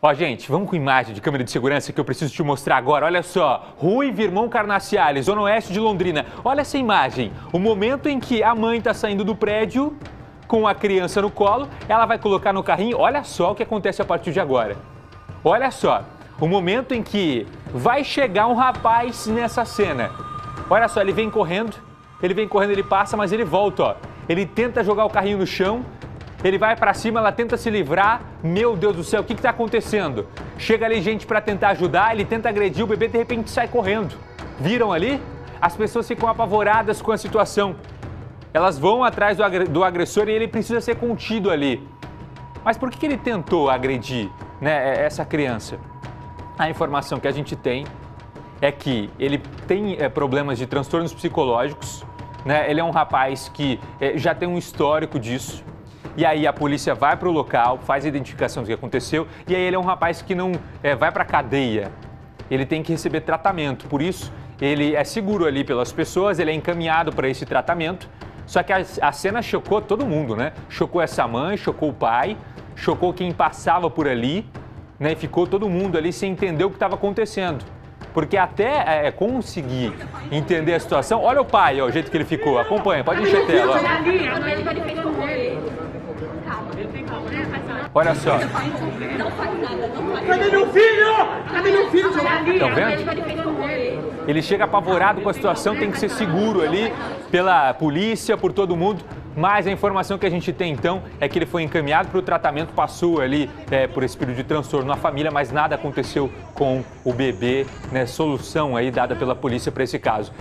Ó, gente, vamos com imagem de câmera de segurança que eu preciso te mostrar agora. Olha só, Rui Virmão Carnaciales, zona oeste de Londrina. Olha essa imagem. O momento em que a mãe está saindo do prédio com a criança no colo, ela vai colocar no carrinho. Olha só o que acontece a partir de agora. Olha só, o momento em que vai chegar um rapaz nessa cena. Olha só, ele vem correndo, ele vem correndo, ele passa, mas ele volta, ó. Ele tenta jogar o carrinho no chão, ele vai para cima, ela tenta se livrar. Meu Deus do céu, o que está acontecendo? Chega ali gente para tentar ajudar, ele tenta agredir, o bebê de repente sai correndo. Viram ali? As pessoas ficam apavoradas com a situação. Elas vão atrás do agressor e ele precisa ser contido ali. Mas por que ele tentou agredir né, essa criança? A informação que a gente tem é que ele tem é, problemas de transtornos psicológicos, né? ele é um rapaz que é, já tem um histórico disso. E aí a polícia vai para o local, faz a identificação do que aconteceu, e aí ele é um rapaz que não é, vai para cadeia. Ele tem que receber tratamento, por isso ele é seguro ali pelas pessoas, ele é encaminhado para esse tratamento. Só que a, a cena chocou todo mundo, né? Chocou essa mãe, chocou o pai, chocou quem passava por ali, né? E ficou todo mundo ali sem entender o que estava acontecendo. Porque até é, conseguir entender a situação, olha o pai, ó, o jeito que ele ficou. Acompanha, pode encher a tela. Ó. Olha só. Cadê meu filho? Cadê meu filho? Estão vendo? Ele chega apavorado com a situação, tem que ser seguro ali pela polícia, por todo mundo. Mas a informação que a gente tem então é que ele foi encaminhado para o tratamento, passou ali é, por esse período de transtorno na família, mas nada aconteceu com o bebê, né? Solução aí dada pela polícia para esse caso.